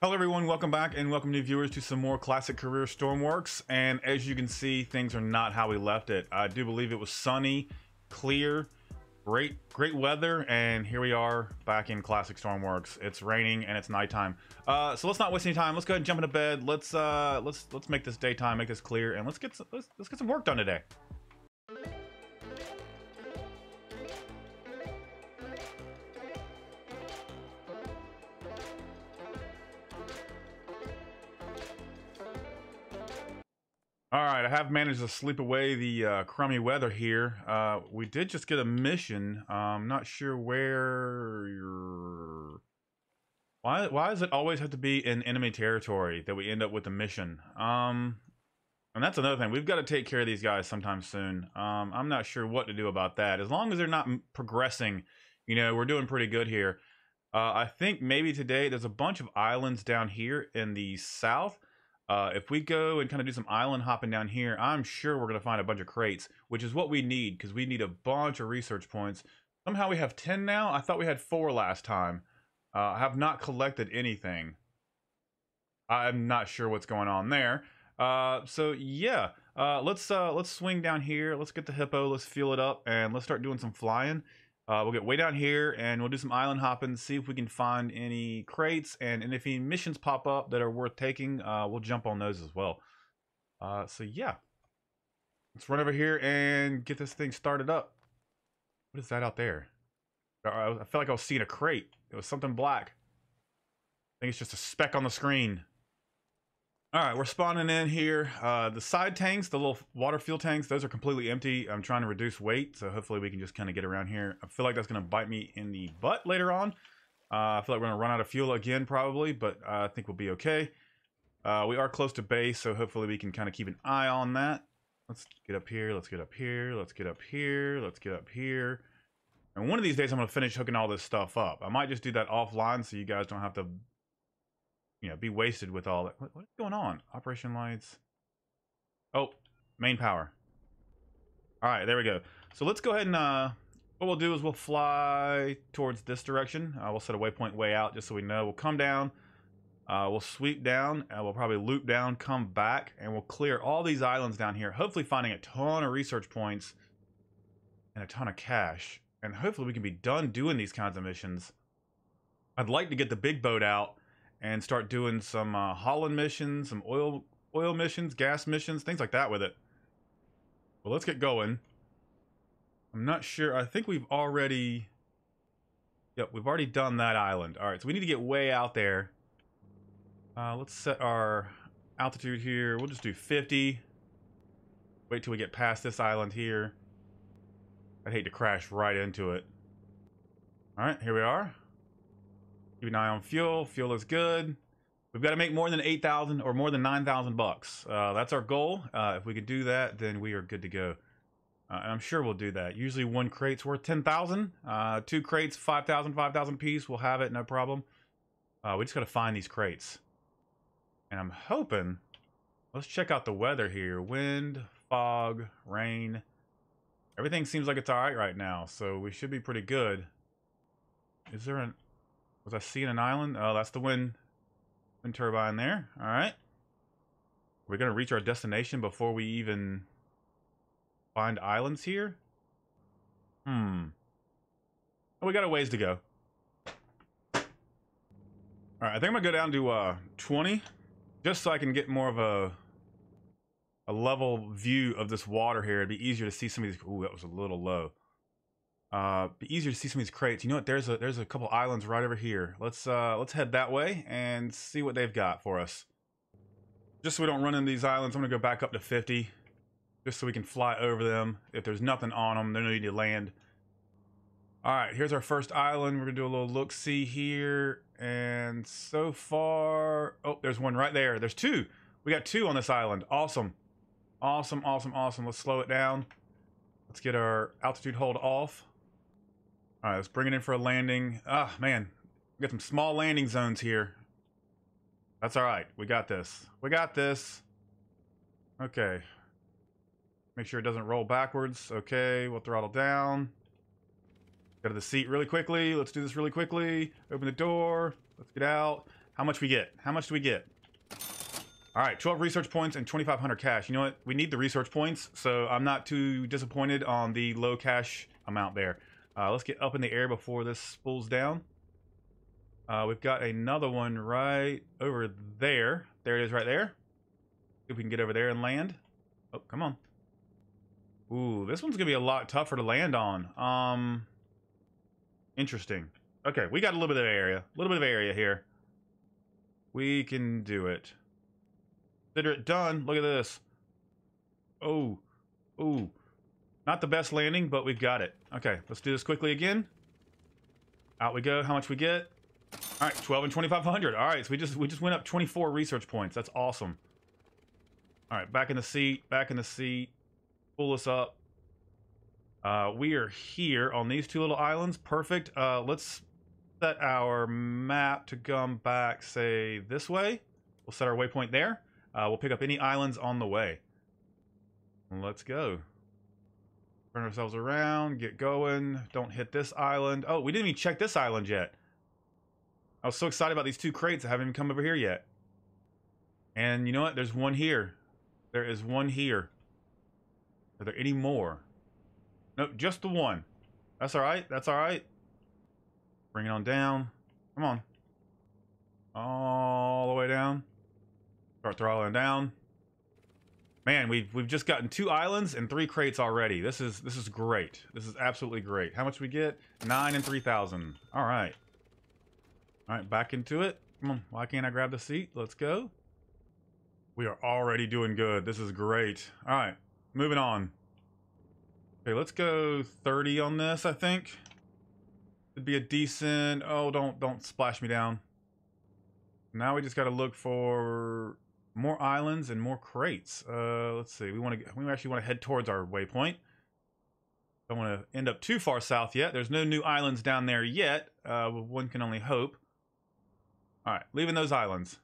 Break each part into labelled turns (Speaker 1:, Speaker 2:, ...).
Speaker 1: Hello everyone, welcome back and welcome new viewers to some more Classic Career Stormworks. And as you can see, things are not how we left it. I do believe it was sunny, clear, great great weather, and here we are back in Classic Stormworks. It's raining and it's nighttime. Uh, so let's not waste any time. Let's go ahead and jump into bed. Let's uh, let's let's make this daytime, make this clear, and let's get some, let's, let's get some work done today. All right, I have managed to sleep away the uh, crummy weather here. Uh, we did just get a mission. I'm not sure where you're... Why, why does it always have to be in enemy territory that we end up with a mission? Um, and that's another thing. We've got to take care of these guys sometime soon. Um, I'm not sure what to do about that. As long as they're not progressing, you know, we're doing pretty good here. Uh, I think maybe today there's a bunch of islands down here in the south uh, if we go and kind of do some island hopping down here, I'm sure we're going to find a bunch of crates, which is what we need because we need a bunch of research points. Somehow we have 10 now. I thought we had four last time. Uh, I have not collected anything. I'm not sure what's going on there. Uh, so yeah, uh, let's uh, let's swing down here. Let's get the hippo. Let's fuel it up and let's start doing some flying. Uh, we'll get way down here and we'll do some island hopping, see if we can find any crates, and, and if any missions pop up that are worth taking, uh, we'll jump on those as well. Uh, so yeah, let's run over here and get this thing started up. What is that out there? Uh, I felt like I was seeing a crate. It was something black. I think it's just a speck on the screen. All right, we're spawning in here. Uh, the side tanks, the little water fuel tanks, those are completely empty. I'm trying to reduce weight, so hopefully we can just kind of get around here. I feel like that's going to bite me in the butt later on. Uh, I feel like we're going to run out of fuel again probably, but uh, I think we'll be okay. Uh, we are close to base, so hopefully we can kind of keep an eye on that. Let's get up here, let's get up here, let's get up here, let's get up here. And one of these days I'm going to finish hooking all this stuff up. I might just do that offline so you guys don't have to you know, be wasted with all that. What, what's going on? Operation lights. Oh, main power. All right, there we go. So let's go ahead and uh, what we'll do is we'll fly towards this direction. Uh, we'll set a waypoint way out just so we know. We'll come down. Uh, we'll sweep down and we'll probably loop down, come back, and we'll clear all these islands down here. Hopefully finding a ton of research points and a ton of cash. And hopefully we can be done doing these kinds of missions. I'd like to get the big boat out and start doing some uh, hauling missions, some oil oil missions, gas missions, things like that with it. Well, let's get going. I'm not sure. I think we've already... Yep, we've already done that island. All right, so we need to get way out there. Uh, let's set our altitude here. We'll just do 50. Wait till we get past this island here. I'd hate to crash right into it. All right, here we are. Keep an eye on fuel. Fuel is good. We've got to make more than 8,000 or more than 9,000 bucks. Uh, that's our goal. Uh, if we can do that, then we are good to go. Uh, and I'm sure we'll do that. Usually one crate's worth 10,000. Uh, two crates, 5,000, 5,000 piece. We'll have it, no problem. Uh, we just got to find these crates. And I'm hoping... Let's check out the weather here. Wind, fog, rain. Everything seems like it's alright right now, so we should be pretty good. Is there an... Was I seeing an island? Oh, that's the wind, wind turbine there. All right. We're going to reach our destination before we even find islands here? Hmm. we got a ways to go. All right, I think I'm to go down to uh, 20 just so I can get more of a a level view of this water here. It'd be easier to see some of these. Ooh, that was a little low. Uh, be easier to see some of these crates. You know what? There's a there's a couple islands right over here. Let's uh let's head that way and see what they've got for us. Just so we don't run into these islands, I'm gonna go back up to 50, just so we can fly over them. If there's nothing on them, they don't need to land. All right, here's our first island. We're gonna do a little look see here, and so far, oh, there's one right there. There's two. We got two on this island. Awesome, awesome, awesome, awesome. Let's slow it down. Let's get our altitude hold off. All right, let's bring it in for a landing. Ah, man, we got some small landing zones here. That's all right. We got this. We got this. Okay. Make sure it doesn't roll backwards. Okay, we'll throttle down. Go to the seat really quickly. Let's do this really quickly. Open the door. Let's get out. How much we get? How much do we get? All right, 12 research points and 2,500 cash. You know what? We need the research points, so I'm not too disappointed on the low cash amount there. Uh, let's get up in the air before this spools down. Uh, we've got another one right over there. There it is right there. If we can get over there and land. Oh, come on. Ooh, this one's going to be a lot tougher to land on. Um, Interesting. Okay, we got a little bit of area. A little bit of area here. We can do it. Consider it done. Look at this. Oh. Ooh. Not the best landing, but we've got it. Okay, let's do this quickly again. Out we go. How much we get? All right, 12 and 2500. All right, so we just we just went up 24 research points. That's awesome. All right, back in the seat, back in the seat. Pull us up. Uh, we are here on these two little islands. Perfect. Uh, let's set our map to come back, say, this way. We'll set our waypoint there. Uh, we'll pick up any islands on the way. Let's go. Turn ourselves around, get going. Don't hit this island. Oh, we didn't even check this island yet. I was so excited about these two crates. I haven't even come over here yet. And you know what? There's one here. There is one here. Are there any more? Nope, just the one. That's all right. That's all right. Bring it on down. Come on. All the way down. Start throttling down. Man, we've we've just gotten two islands and three crates already. This is this is great. This is absolutely great. How much we get? Nine and three thousand. All right. All right, back into it. Come on. Why can't I grab the seat? Let's go. We are already doing good. This is great. All right, moving on. Okay, let's go 30 on this, I think. It'd be a decent... Oh, don't don't splash me down. Now we just got to look for more islands and more crates. Uh, let's see. We want to. We actually want to head towards our waypoint. Don't want to end up too far south yet. There's no new islands down there yet. Uh, one can only hope. All right, leaving those islands.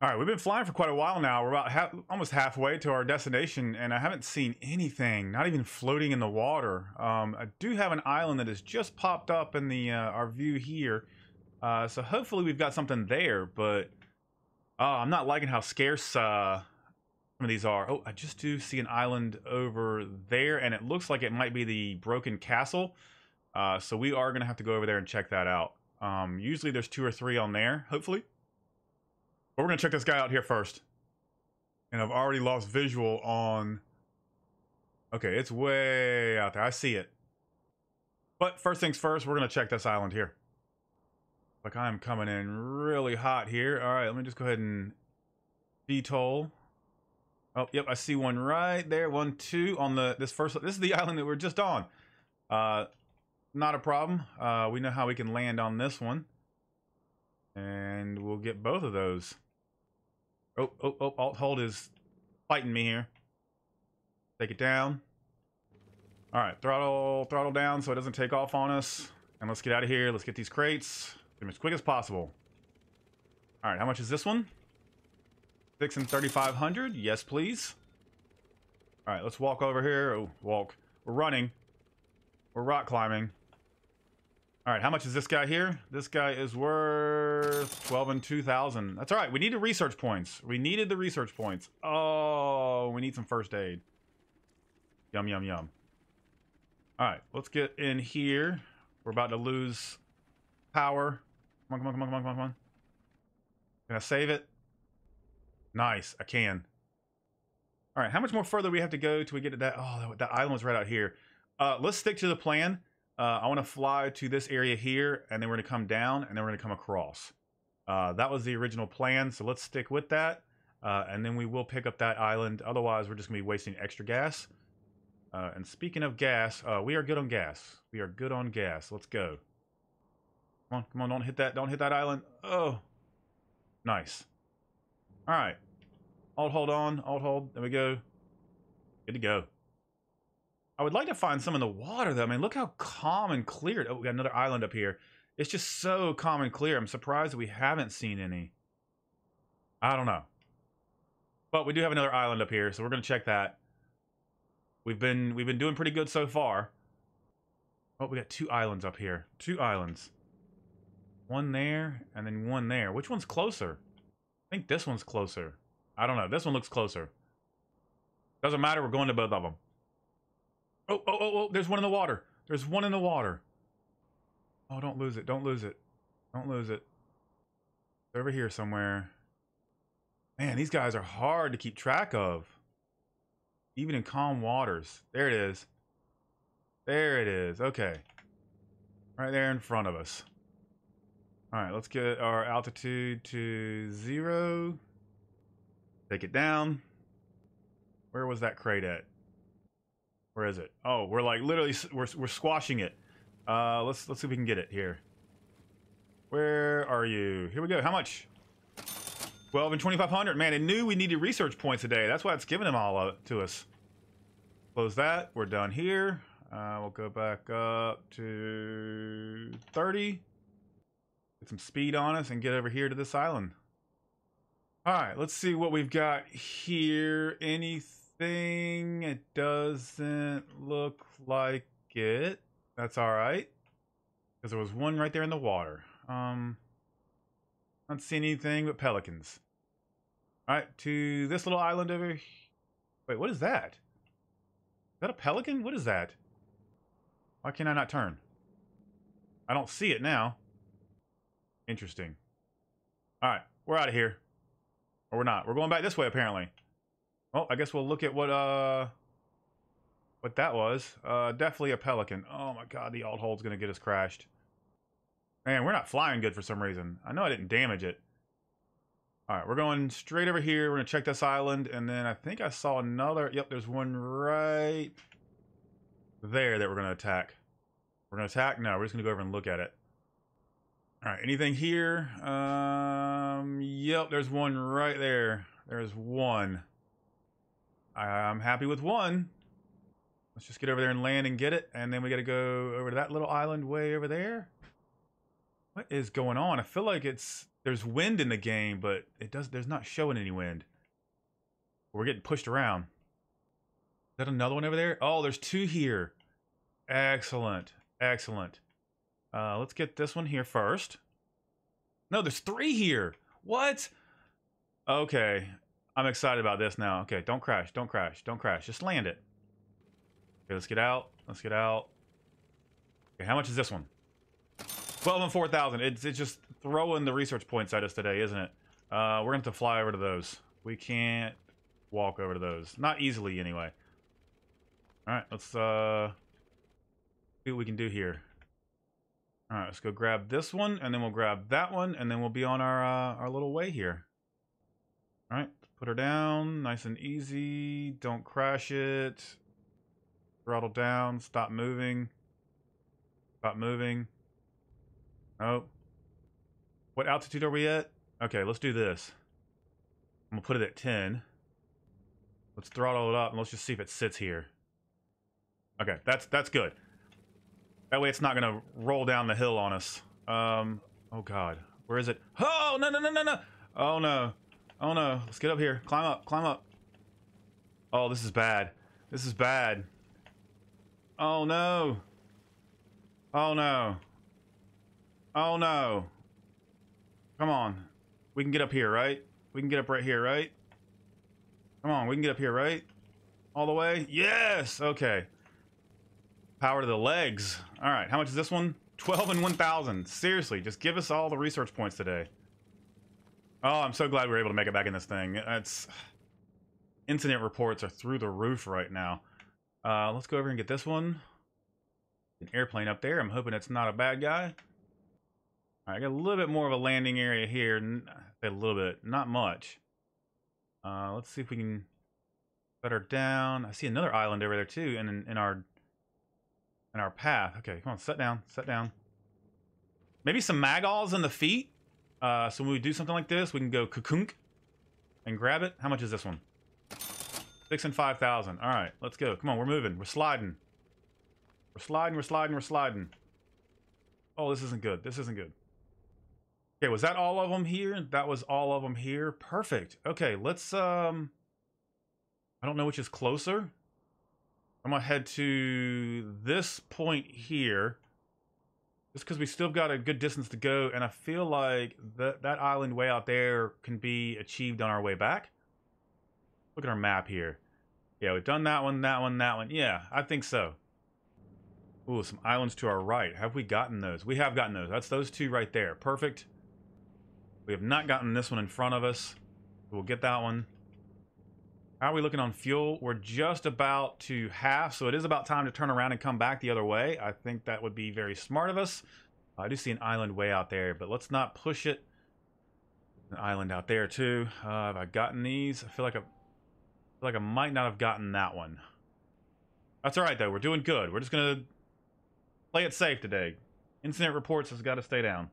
Speaker 1: All right, we've been flying for quite a while now. We're about half, almost halfway to our destination, and I haven't seen anything, not even floating in the water. Um, I do have an island that has just popped up in the uh, our view here, uh, so hopefully we've got something there. But oh, I'm not liking how scarce uh, some of these are. Oh, I just do see an island over there, and it looks like it might be the Broken Castle. Uh, so we are going to have to go over there and check that out. Um, usually there's two or three on there, hopefully. But we're going to check this guy out here first. And I've already lost visual on... Okay, it's way out there. I see it. But first things first, we're going to check this island here. Like I'm coming in really hot here. All right, let me just go ahead and VTOL. Oh, yep, I see one right there. One, two on the this first. This is the island that we're just on. Uh, not a problem. Uh, we know how we can land on this one, and we'll get both of those. Oh, oh, oh, alt hold is fighting me here. Take it down. All right, throttle, throttle down so it doesn't take off on us. And let's get out of here. Let's get these crates as quick as possible. All right, how much is this one? Six and 3,500. Yes, please. All right, let's walk over here. Oh, walk. We're running. We're rock climbing. All right, how much is this guy here? This guy is worth 12 and 2,000. That's all right. We needed research points. We needed the research points. Oh, we need some first aid. Yum, yum, yum. All right, let's get in here. We're about to lose power. Come on, come on, come on, come on, come on, come on. Can I save it? Nice, I can. All right, how much more further we have to go till we get to that? Oh, that, that island was right out here. Uh, let's stick to the plan. Uh, I want to fly to this area here, and then we're going to come down, and then we're going to come across. Uh, that was the original plan, so let's stick with that. Uh, and then we will pick up that island. Otherwise, we're just going to be wasting extra gas. Uh, and speaking of gas, uh, we are good on gas. We are good on gas. Let's go. Come on, come on, don't hit that. Don't hit that island. Oh, nice. All right. Alt hold on. Alt hold. There we go. Good to go. I would like to find some in the water, though. I mean, look how calm and clear. Oh, we got another island up here. It's just so calm and clear. I'm surprised we haven't seen any. I don't know. But we do have another island up here, so we're going to check that. We've been we've been doing pretty good so far. Oh, we got two islands up here. Two islands. One there, and then one there. Which one's closer? I think this one's closer. I don't know. This one looks closer. Doesn't matter. We're going to both of them. Oh, oh, oh, oh. There's one in the water. There's one in the water. Oh, don't lose it. Don't lose it. Don't lose it. It's over here somewhere. Man, these guys are hard to keep track of. Even in calm waters. There it is. There it is. Okay. Right there in front of us. All right, let's get our altitude to zero. Take it down. Where was that crate at? Where is it? Oh, we're like literally we're we're squashing it. Uh, let's let's see if we can get it here. Where are you? Here we go. How much? 12 and 2500. Man, it knew we needed research points today. That's why it's giving them all up to us. Close that. We're done here. Uh, we'll go back up to 30. Get some speed on us and get over here to this island. All right, let's see what we've got here. Anything? It doesn't look like it. That's all right. Because there was one right there in the water. Um, don't see anything but pelicans. All right, to this little island over here. Wait, what is that? Is that a pelican? What is that? Why can I not turn? I don't see it now. Interesting. All right, we're out of here. Or we're not. We're going back this way, apparently. Oh, I guess we'll look at what, uh... What that was. Uh, definitely a pelican. Oh my god, the alt hold's gonna get us crashed. Man, we're not flying good for some reason. I know I didn't damage it. Alright, we're going straight over here. We're gonna check this island, and then I think I saw another... Yep, there's one right there that we're gonna attack. We're gonna attack? No, we're just gonna go over and look at it. All right, anything here? Um, yep, there's one right there. There's one. I'm happy with one. Let's just get over there and land and get it. And then we got to go over to that little island way over there. What is going on? I feel like it's there's wind in the game, but it does there's not showing any wind. We're getting pushed around. Is that another one over there? Oh, there's two here. Excellent. Excellent. Uh, let's get this one here first. No, there's three here. What? Okay. I'm excited about this now. Okay, don't crash. Don't crash. Don't crash. Just land it. Okay, let's get out. Let's get out. Okay, how much is this one? 12 and 4,000. It's, it's just throwing the research points at us today, isn't it? Uh, we're going to have to fly over to those. We can't walk over to those. Not easily, anyway. All right, let's uh, see what we can do here. All right, let's go grab this one, and then we'll grab that one, and then we'll be on our uh, our little way here. All right, put her down, nice and easy. Don't crash it. Throttle down. Stop moving. Stop moving. Oh. What altitude are we at? Okay, let's do this. I'm gonna put it at 10. Let's throttle it up, and let's just see if it sits here. Okay, that's that's good. That way it's not gonna roll down the hill on us. Um, oh god. Where is it? Oh, no, no, no, no, no. Oh no. Oh no. Let's get up here. Climb up, climb up. Oh, this is bad. This is bad. Oh no. Oh no. Oh no. Come on. We can get up here, right? We can get up right here, right? Come on, we can get up here, right? All the way? Yes! Okay. Power to the legs. All right, how much is this one? 12 and 1,000. Seriously, just give us all the research points today. Oh, I'm so glad we were able to make it back in this thing. It's incident reports are through the roof right now. Uh, let's go over and get this one. An airplane up there. I'm hoping it's not a bad guy. I got a little bit more of a landing area here. A little bit, not much. Uh, let's see if we can set her down. I see another island over there too, and in, in our in our path. Okay, come on, sit down, sit down. Maybe some magalls in the feet. Uh, so when we do something like this, we can go kukunk and grab it. How much is this one? Six and five thousand. All right, let's go. Come on, we're moving. We're sliding. We're sliding. We're sliding. We're sliding. Oh, this isn't good. This isn't good. Okay, was that all of them here? That was all of them here. Perfect. Okay, let's um. I don't know which is closer. I'm gonna head to this point here. just because we still got a good distance to go, and I feel like that that island way out there can be achieved on our way back. Look at our map here. Yeah, we've done that one, that one, that one. Yeah, I think so. Ooh, some islands to our right. Have we gotten those? We have gotten those. That's those two right there. Perfect. We have not gotten this one in front of us. We'll get that one. How are we looking on fuel? We're just about to half, so it is about time to turn around and come back the other way. I think that would be very smart of us. I do see an island way out there, but let's not push it. An island out there too. Uh, have I gotten these? I feel like I, feel like I might not have gotten that one. That's all right though. We're doing good. We're just gonna play it safe today. Incident reports has got to stay down.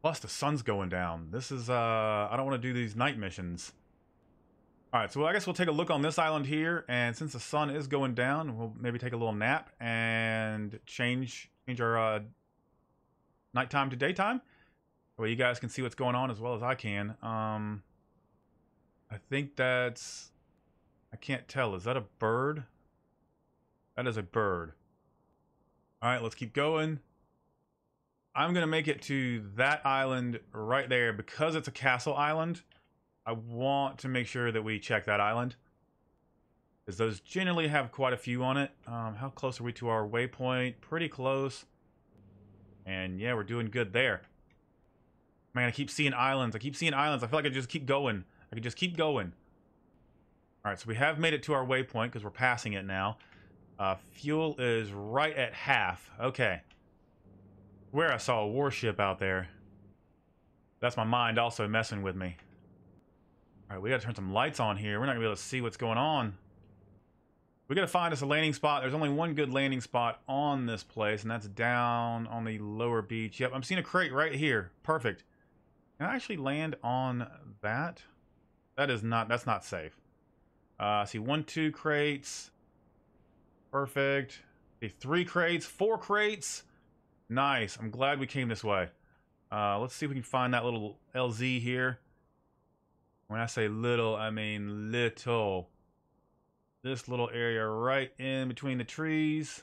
Speaker 1: Plus the sun's going down. This is uh, I don't want to do these night missions. All right, so I guess we'll take a look on this island here, and since the sun is going down, we'll maybe take a little nap and change change our uh, nighttime to daytime, where you guys can see what's going on as well as I can. Um, I think that's I can't tell. Is that a bird? That is a bird. All right, let's keep going. I'm gonna make it to that island right there because it's a castle island. I want to make sure that we check that island. Because those generally have quite a few on it. Um, how close are we to our waypoint? Pretty close. And yeah, we're doing good there. Man, I keep seeing islands. I keep seeing islands. I feel like I just keep going. I can just keep going. All right, so we have made it to our waypoint because we're passing it now. Uh, fuel is right at half. Okay. Where I saw a warship out there. That's my mind also messing with me. Alright, we gotta turn some lights on here. We're not gonna be able to see what's going on. We gotta find us a landing spot. There's only one good landing spot on this place, and that's down on the lower beach. Yep, I'm seeing a crate right here. Perfect. Can I actually land on that? That is not, that's not safe. Uh, see one, two crates. Perfect. See three crates, four crates. Nice. I'm glad we came this way. Uh, let's see if we can find that little LZ here. When I say little, I mean little. This little area right in between the trees.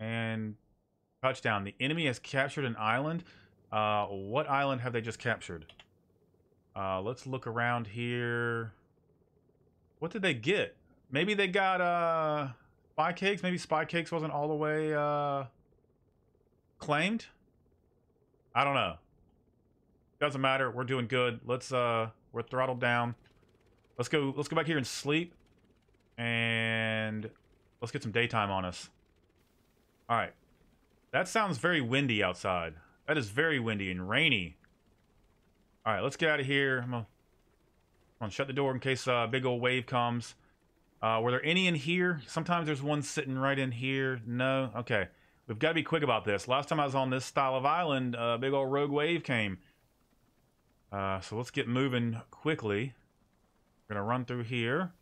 Speaker 1: And touchdown. The enemy has captured an island. Uh, what island have they just captured? Uh, let's look around here. What did they get? Maybe they got uh, spy cakes. Maybe spy cakes wasn't all the way uh, claimed. I don't know. Doesn't matter. We're doing good. Let's uh we're throttled down. Let's go let's go back here and sleep. And let's get some daytime on us. Alright. That sounds very windy outside. That is very windy and rainy. Alright, let's get out of here. I'm gonna, I'm gonna shut the door in case a uh, big old wave comes. Uh, were there any in here? Sometimes there's one sitting right in here. No? Okay. We've got to be quick about this. Last time I was on this style of island, a big old rogue wave came. Uh, so let's get moving quickly. We're going to run through here.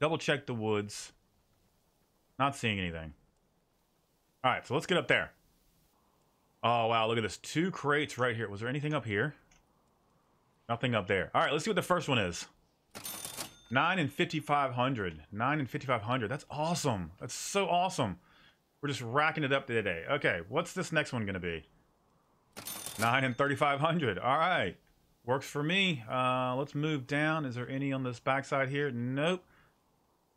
Speaker 1: Double check the woods. Not seeing anything. All right, so let's get up there. Oh, wow, look at this. Two crates right here. Was there anything up here? Nothing up there. All right, let's see what the first one is. 9 and 5500. 9 and 5500. That's awesome. That's so awesome. We're just racking it up today. Okay, what's this next one going to be? 9 and 3,500. All right. Works for me. Uh, let's move down. Is there any on this backside here? Nope.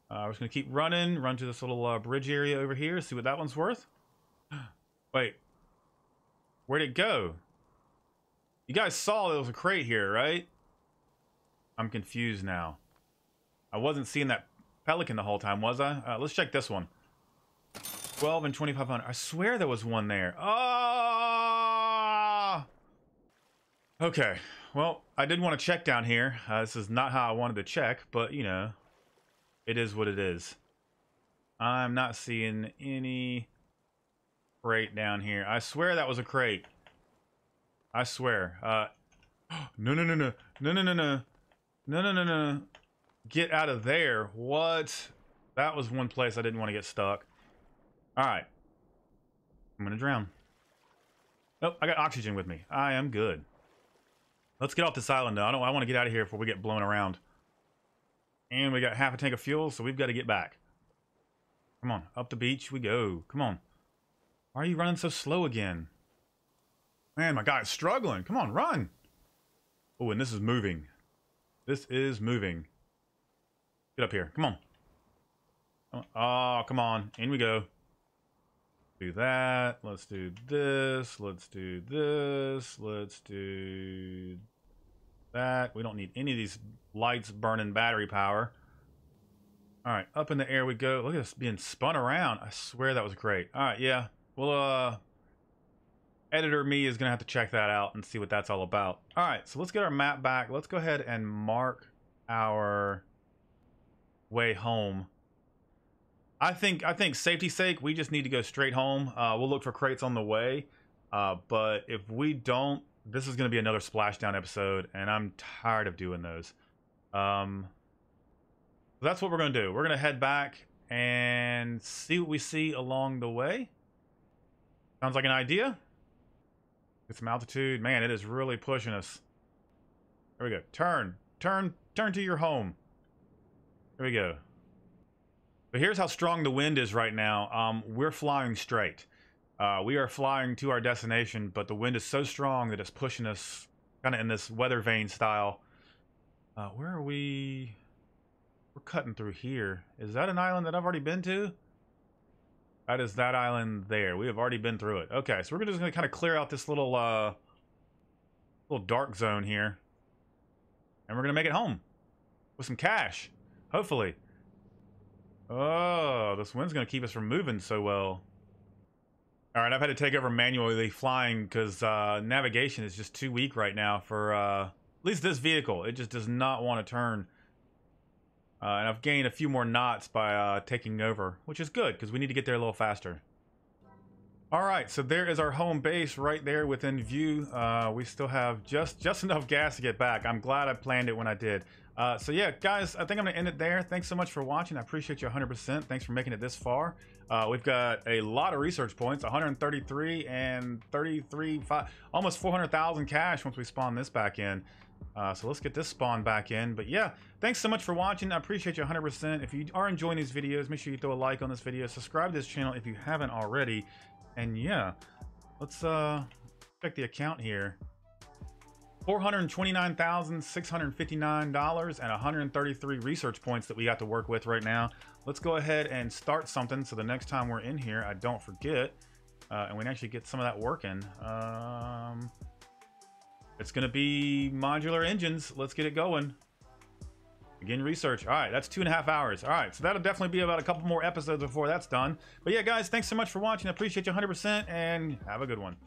Speaker 1: Uh, we're just going to keep running. Run to this little uh, bridge area over here. See what that one's worth. Wait. Where'd it go? You guys saw there was a crate here, right? I'm confused now. I wasn't seeing that pelican the whole time, was I? Uh, let's check this one. 12 and 2500. I swear there was one there. Ah! Okay. Well, I did want to check down here. Uh, this is not how I wanted to check, but, you know, it is what it is. I'm not seeing any crate down here. I swear that was a crate. I swear. Uh, no, no, no, no. No, no, no, no. No, no, no, no. Get out of there. What? That was one place I didn't want to get stuck. Alright. I'm gonna drown. Nope, I got oxygen with me. I am good. Let's get off this island, though. I, don't, I want to get out of here before we get blown around. And we got half a tank of fuel, so we've got to get back. Come on, up the beach we go. Come on. Why are you running so slow again? Man, my guy's struggling. Come on, run. Oh, and this is moving. This is moving. Get up here. Come on. Oh, come on. In we go. Do that. Let's do this. Let's do this. Let's do that. We don't need any of these lights burning battery power. All right, up in the air we go. Look at this being spun around. I swear that was great. All right, yeah. Well, uh, editor me is going to have to check that out and see what that's all about. All right, so let's get our map back. Let's go ahead and mark our way home. I think I think safety sake, we just need to go straight home. Uh, we'll look for crates on the way. Uh, but if we don't, this is going to be another splashdown episode, and I'm tired of doing those. Um, that's what we're going to do. We're going to head back and see what we see along the way. Sounds like an idea. Get some altitude. Man, it is really pushing us. There we go. Turn. Turn. Turn to your home. There we go. But here's how strong the wind is right now. Um, we're flying straight. Uh, we are flying to our destination, but the wind is so strong that it's pushing us kind of in this weather vane style. Uh, where are we? We're cutting through here. Is that an island that I've already been to? That is that island there. We have already been through it. Okay, so we're just going to kind of clear out this little, uh, little dark zone here. And we're going to make it home. With some cash. Hopefully. Oh, this wind's going to keep us from moving so well. All right, I've had to take over manually flying because uh, navigation is just too weak right now for uh, at least this vehicle. It just does not want to turn. Uh, and I've gained a few more knots by uh, taking over, which is good because we need to get there a little faster. All right, so there is our home base right there within view. Uh, we still have just just enough gas to get back. I'm glad I planned it when I did. Uh, so yeah, guys, I think I'm gonna end it there. Thanks so much for watching. I appreciate you 100%. Thanks for making it this far. Uh, we've got a lot of research points, 133 and 33, five, almost 400,000 cash once we spawn this back in. Uh, so let's get this spawn back in. But yeah, thanks so much for watching. I appreciate you 100%. If you are enjoying these videos, make sure you throw a like on this video. Subscribe to this channel if you haven't already. And yeah, let's uh, check the account here. $429,659 and 133 research points that we got to work with right now. Let's go ahead and start something so the next time we're in here, I don't forget, uh, and we can actually get some of that working. Um, it's going to be modular engines. Let's get it going. Begin research. All right, that's two and a half hours. All right, so that'll definitely be about a couple more episodes before that's done. But yeah, guys, thanks so much for watching. I appreciate you 100%, and have a good one.